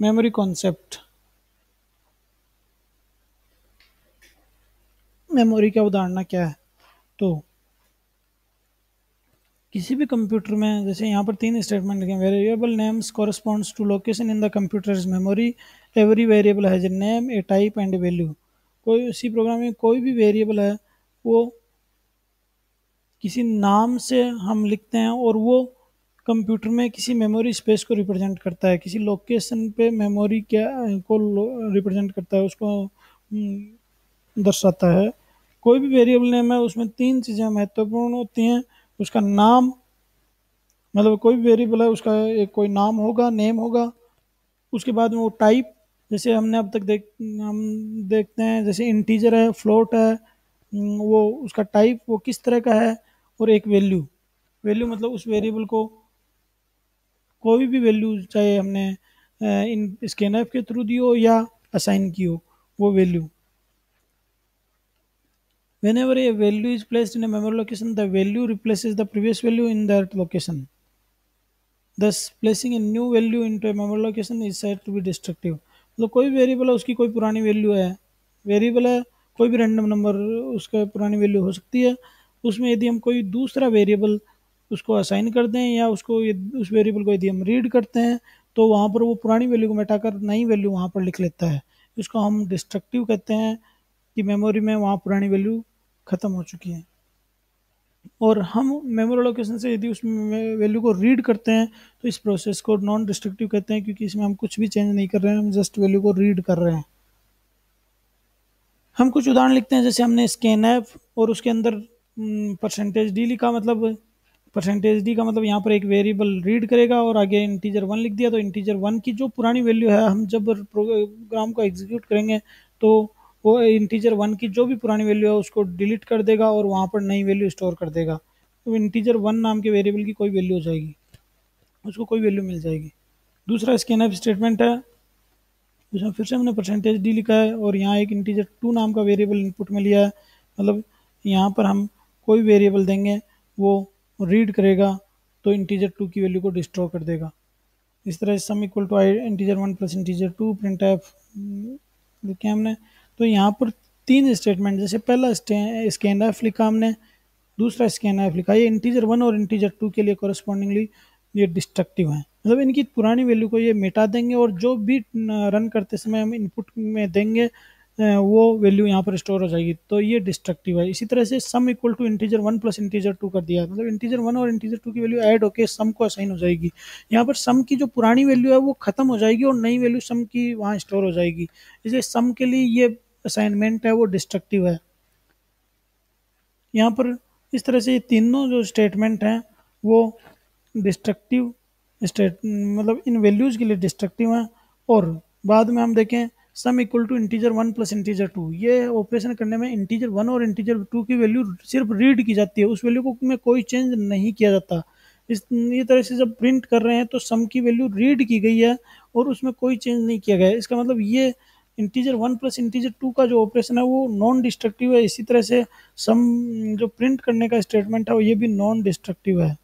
Memory concept. Memory का उदाहरण क्या है? तो किसी भी कंप्यूटर में, जैसे यहाँ पर तीन स्टेटमेंट लिखे variable names corresponds to location in the computer's memory every variable has name a type and value कोई उसी प्रोग्राम में कोई भी वेरिएबल है, वो किसी नाम से हम लिखते हैं और वो कंप्यूटर में किसी मेमोरी स्पेस को रिप्रेजेंट करता है किसी लोकेशन पे मेमोरी क्या को रिप्रेजेंट करता है उसको हम्म, दर्शाता है। कोई भी वेरिएबल नेम है उसमें तीन चीज़ें महत्वपूर्ण होती हैं। उसका नाम मतलब कोई भी वेरिएबल है उसका एक कोई नाम होगा नेम होगा। उसके बाद में वो टाइप जैसे हमने अब तक देख हम देखते हैं जैसे इंटीजर है फ्लोट है हम्म, वो उसका टाइप वो किस तरह का है और एक वैल्यू वैल्यू मतलब उस वेरिएबल को कोई भी वैल्यू चाहे हमने इन स्कैन एफ़ के थ्रू दी हो या असाइन की हो, वो value whenever a value is placed in a memory location the value replace the previous value in that location thus placing a new value into a memory location is set to be destructive मतलब कोई भी variable है, उसकी कोई पुरानी value है। Variable है, कोई भी रैंडम नंबर उसका पुरानी वैल्यू हो सकती है। उसमें यदि हम कोई दूसरा वेरिएबल. उसको असाइन कर दें या उसको उस वेरिएबल को यदि हम रीड करते हैं तो वहाँ पर वो पुरानी वैल्यू को मिटाकर नई वैल्यू वहाँ पर लिख लेता है। इसको हम डिस्ट्रक्टिव कहते हैं कि मेमोरी में वहाँ पुरानी वैल्यू ख़त्म हो चुकी है। और हम मेमोरी लोकेशन से यदि उस वैल्यू को रीड करते हैं तो इस प्रोसेस को नॉन डिस्ट्रक्टिव कहते हैं, क्योंकि इसमें हम कुछ भी चेंज नहीं कर रहे हैं, हम जस्ट वैल्यू को रीड कर रहे हैं। हम कुछ उदाहरण लिखते हैं, जैसे हमने स्कैन ऐप और उसके अंदर परसेंटेज डी लिखा मतलब परसेंटेज डी का मतलब यहाँ पर एक वेरिएबल रीड करेगा और आगे इंटीजर वन लिख दिया तो इंटीजर वन की जो पुरानी वैल्यू है, हम जब प्रोग्राम को एग्जीक्यूट करेंगे तो वो इंटीजर वन की जो भी पुरानी वैल्यू है, उसको डिलीट कर देगा और वहाँ पर नई वैल्यू स्टोर कर देगा। तो इंटीजर वन नाम के वेरिएबल की कोई वैल्यू हो जाएगी। उसको कोई वैल्यू मिल जाएगी। दूसरा स्कैन स्टेटमेंट है, उसमें फिर से हमने परसेंटेज डी लिखा है और यहाँ एक इंटीजर टू नाम का वेरिएबल इनपुट में लिया है। मतलब यहाँ पर हम कोई वेरिएबल देंगे, वो रीड करेगा तो इंटीजर टू की वैल्यू को डिस्ट्रॉ कर देगा। इस तरह sum equal to I integer one plus integer two print f लिखे हमने। तो यहाँ पर तीन स्टेटमेंट जैसे पहला स्कैन एफ़ लिखा हमने, दूसरा स्कैन एफ़ लिखा। ये इंटीजर वन और इंटीजर टू के लिए कॉरस्पॉन्डिंगली ये डिस्ट्रक्टिव है। मतलब इनकी पुरानी वैल्यू को ये मिटा देंगे और जो भी रन करते समय हम इनपुट में देंगे वो वैल्यू यहाँ पर स्टोर हो जाएगी। तो ये डिस्ट्रक्टिव है। इसी तरह से sum equal to integer one plus integer two कर दिया। मतलब इंटीजर वन और इंटीजर टू की वैल्यू ऐड होकर सम को असाइन हो जाएगी। यहाँ पर सम की जो पुरानी वैल्यू है, वो खत्म हो जाएगी और नई वैल्यू सम की वहाँ स्टोर हो जाएगी। इसलिए सम के लिए ये असाइनमेंट है, वो डिस्ट्रक्टिव है। यहाँ पर इस तरह से ये तीनों जो स्टेटमेंट हैं, वो डिस्ट्रक्टिव स्टेट मतलब इन वैल्यूज़ के लिए डिस्ट्रक्टिव हैं। और बाद में हम देखें sum equal to integer one plus integer two ये ऑपरेशन करने में इंटीजर वन और इंटीजर टू की वैल्यू सिर्फ़ रीड की जाती है। उस वैल्यू को में कोई चेंज नहीं किया जाता। इस, ये तरह से जब प्रिंट कर रहे हैं तो सम की वैल्यू रीड की गई है और उसमें कोई चेंज नहीं किया गया इसका मतलब ये integer one plus integer two का जो ऑपरेशन है वो नॉन डिस्ट्रक्टिव है। इसी तरह से सम जो प्रिंट करने का स्टेटमेंट है वो ये भी नॉन डिस्ट्रक्टिव है।